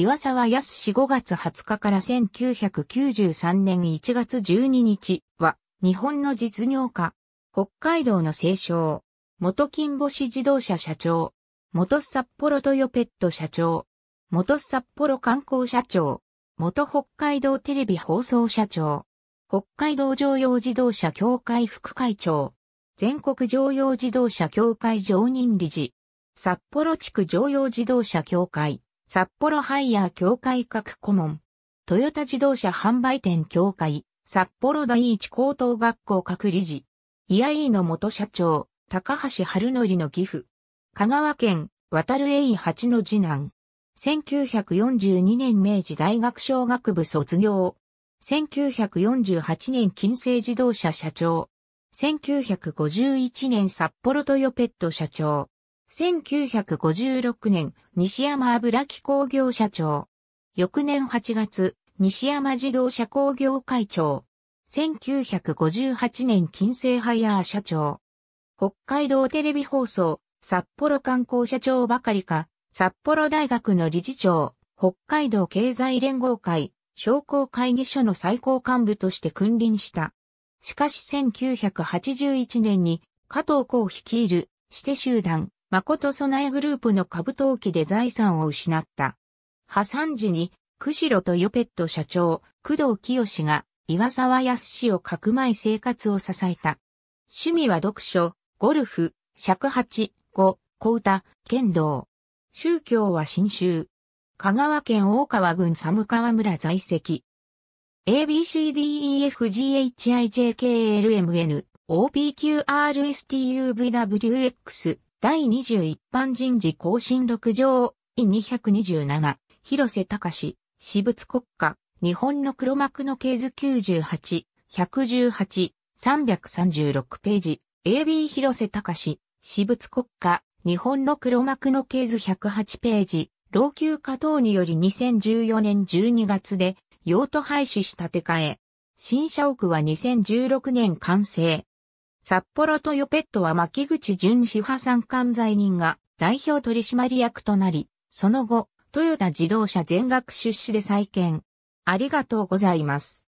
岩沢康5月20日から1993年1月12日は、日本の実業家、北海道の清少、元金星自動車社長、元札幌トヨペット社長、元札幌観光社長、元北海道テレビ放送社長、北海道乗用自動車協会副会長、全国乗用自動車協会常任理事、札幌地区乗用自動車協会、札幌ハイヤー協会各顧問、トヨタ自動車販売店協会、札幌第一高等学校各理事、イアイーの元社長、高橋春則の義父、香川県、渡る A8 の次男、1942年明治大学小学部卒業、1948年近世自動車社長、1951年札幌トヨペット社長、1956年、西山油木工業社長。翌年8月、西山自動車工業会長。1958年、金星ハイヤー社長。北海道テレビ放送、札幌観光社長ばかりか、札幌大学の理事長、北海道経済連合会、商工会議所の最高幹部として君臨した。しかし1981年に加藤幸率いる、して集団、誠備えグループの株登記で財産を失った。破産時に、釧路とヨペット社長、工藤清が、岩沢康をかくまい生活を支えた。趣味は読書、ゴルフ、尺八、語、小歌、剣道。宗教は新宗。香川県大川郡寒川村在籍。ABCDEFGHIJKLMN OPQRSTUVWX 第21版人事更新6条、227、広瀬隆、私物国家、日本の黒幕の系図98、118、336ページ、AB 広瀬隆、私物国家、日本の黒幕の系図108ページ、老朽化等により2014年12月で用途廃止し建て替え。新社屋は2016年完成。札幌トヨペットは牧口淳氏派参観罪人が代表取締役となり、その後、トヨタ自動車全額出資で再建。ありがとうございます。